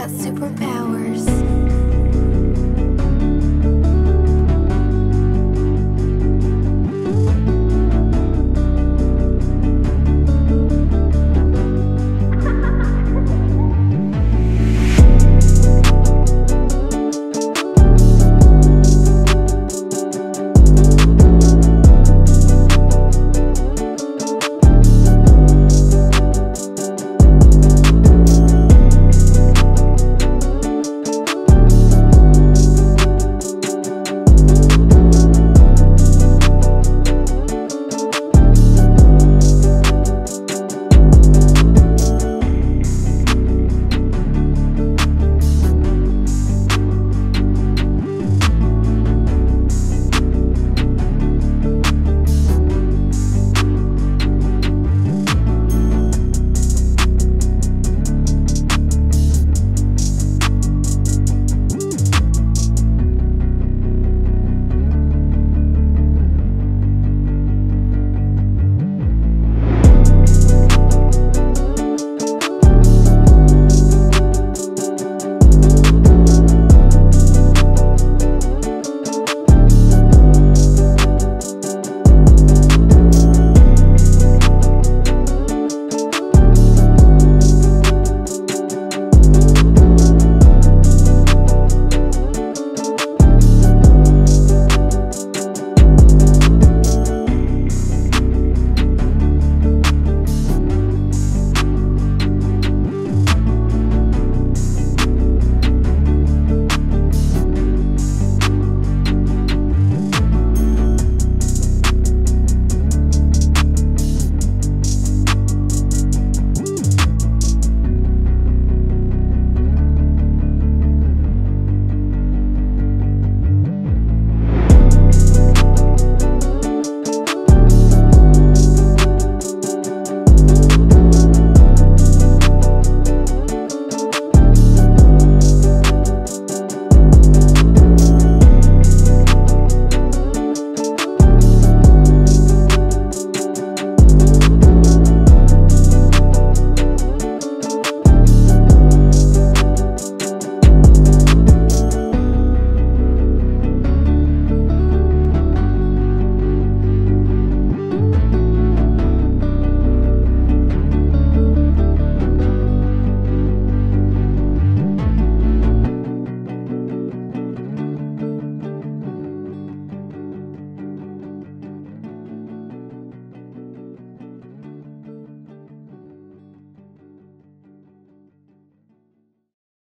got superpowers.